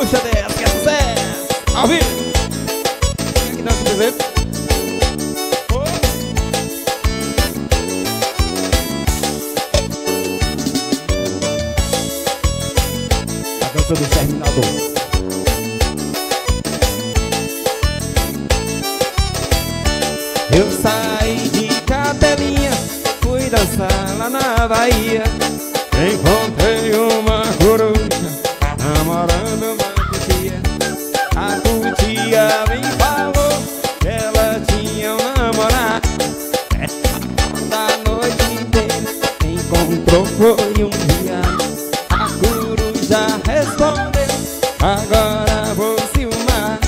Puxa dessa, que é sucesso! Ao vivo! Aqui dança o bezerro. A dança do exterminador. Eu saí de capelinha, fui dançar lá na Bahia. Foi um dia. A coruja respondeu, agora vou ciúmar.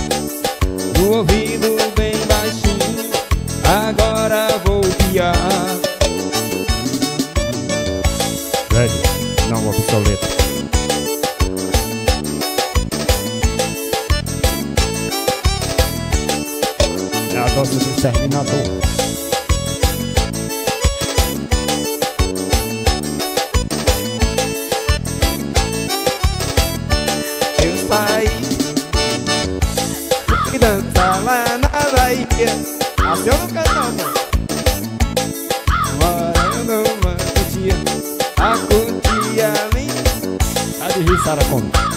No ouvido bem baixinho, agora vou piar. Velho, não obsoleto. É a dose do exterminador. Assim eu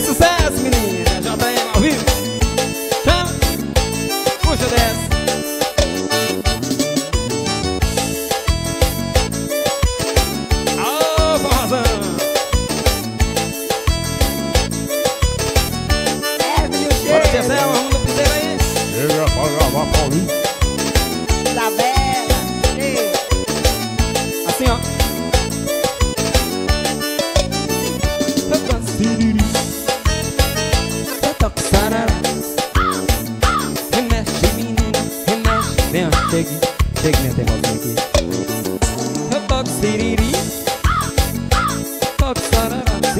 Sucesso, menina!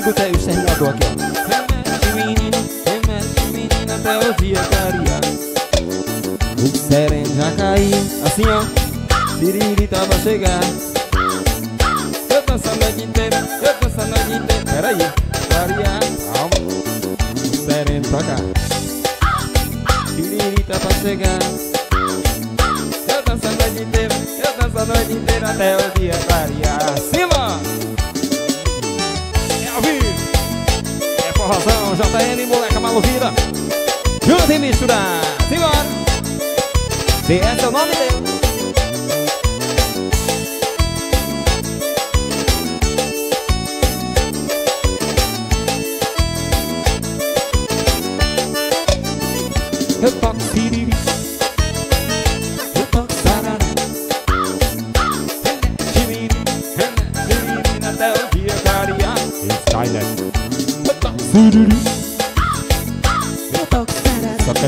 Segura aí o exterminador aqui, ó. Remexe, menina, remexe, menina, até o dia clarear. O sereno já caiu. Assim, ó. Siriri tava a chegar. Eu danço a noite inteira, eu danço a noite inteira. Peraí, clarear, Junto e misturar. Simbora! DS é o nome dele. Eu toco siriri Eu toco sarara Remexe menina, remexe menina Até o dia clarear Skynet. Eu toco siriri Eu toco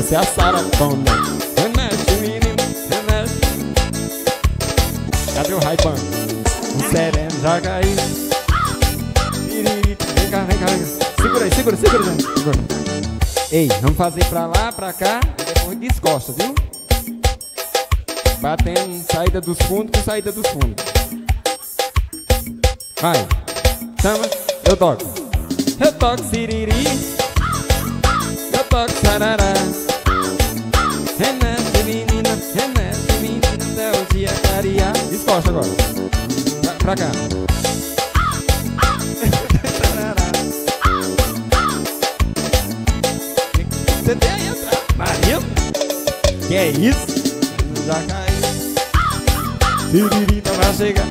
quer ser a saratona Remexe menina, remexe Cadê o Raipan? O sereno já caiu vem cá, vem cá, vem cá Segura aí, segura, segura, Segura Ei, vamos fazer pra lá, pra cá depois descosta, viu? Batendo saída dos fundos com saída dos fundos. Vai, chama, eu toco. Eu toco siriri, eu toco sarará. Remexe menina, remexe menina até o dia clarear. Descosta agora. Pra, pra cá. Você tem aí atrás. Maria? Que é isso? Já caiu. Siririta vai chegar.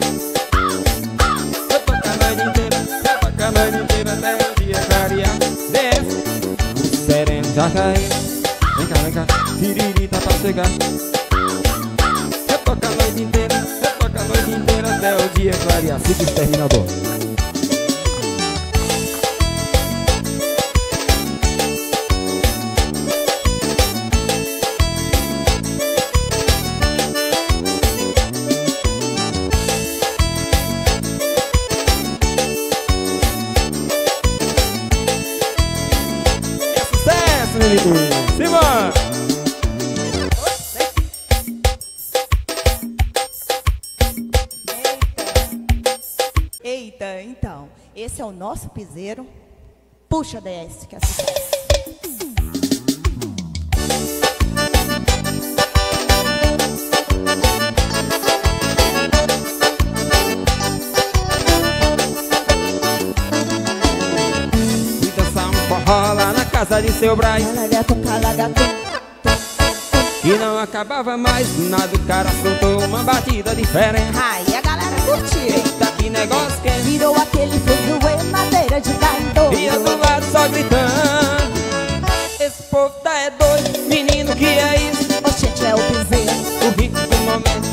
Eu toco a noite inteira. Eu toco a noite inteira até o dia clarear. Desce. O sereno já caiu. Cá. Siririta pra chegar. Eu toco a noite inteira. Eu toco a noite inteira até o dia clarear. O exterminador. Eita. Eita, então. Esse é o nosso piseiro. Puxa, DS, que é sucesso. Lá na casa de seu Braz Calagato, calagato. E não acabava mais, do nada o cara soltou uma batida diferente. Aí a galera curtiu. Eita, que negócio que é? Virou aquele fuzuê, madeira de em E eu do lado só gritando. Esse povo tá é doido, menino que é isso? Oxente, é o piseiro. O ritmo do momento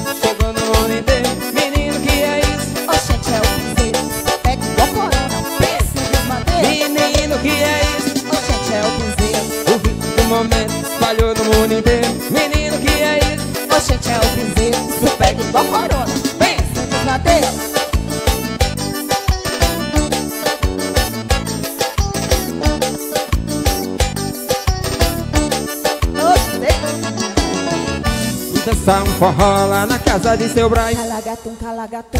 dançar um forró lá na casa de seu Braz Calagatum, calagatum.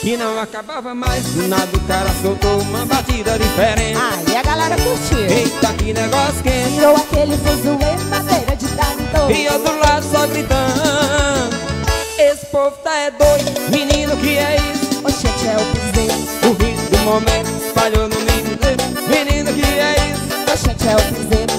Que não acabava mais Do nada o cara soltou uma batida diferente Aí a galera curtiu. Eita, que negócio que é Virou aquele fuzuê, madeira de dobro. E do lado só gritando Esse povo tá é doido Menino que é isso Oxente, é o piseiro. O ritmo do momento espalhou no inteiro Menino que é isso Oxente, é o piseiro.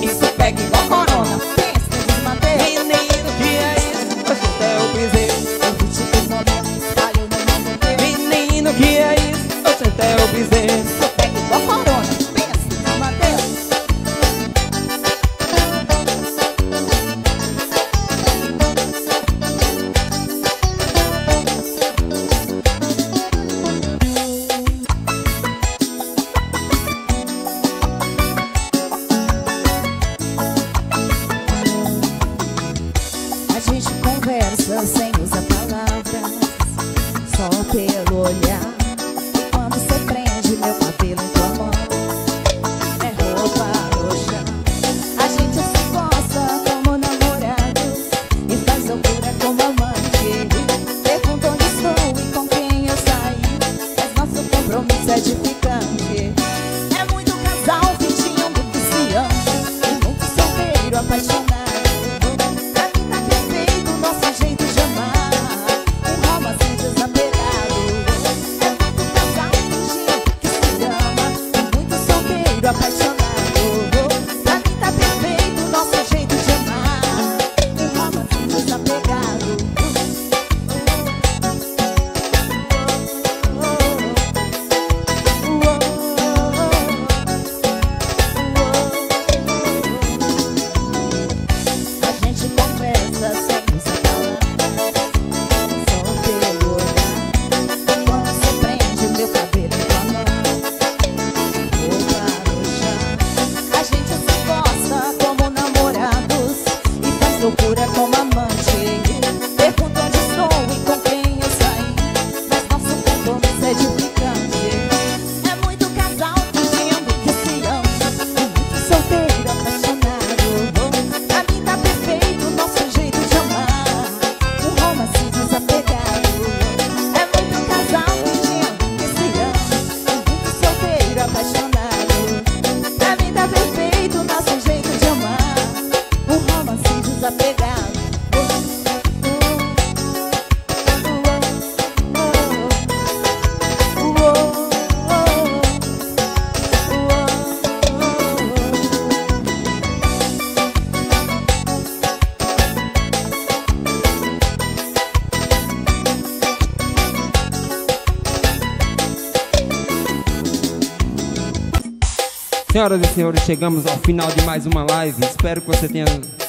Senhoras e senhores, chegamos ao final de mais uma live. Espero que você tenha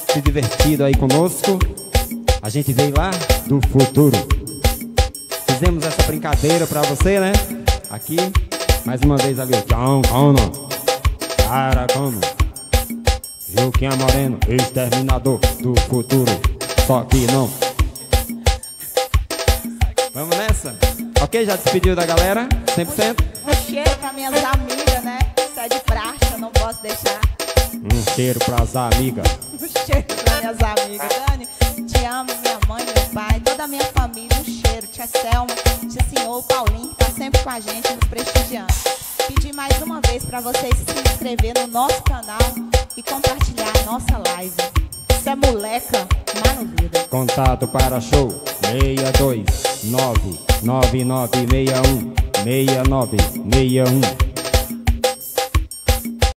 se divertido aí conosco. A gente veio lá do futuro. Fizemos essa brincadeira pra você, né? Aqui, mais uma vez ali, John Connor. Como? Juquinha Moreno, exterminador do futuro. Só que não. Vamos nessa? Ok, já despediu da galera? 100%? Um cheiro pra minhas amigas, posso deixar. Um cheiro pras amigas. Um cheiro para minhas amigas. Dani, te amo, minha mãe, meu pai, toda a minha família. Um cheiro. Tia Selma, tia Senhor, Paulinho, que tá sempre com a gente, nos prestigiando. Pedir mais uma vez para vocês se inscrever no nosso canal e compartilhar a nossa live. Isso é moleca, mano vida. Contato para show 629 9961 6961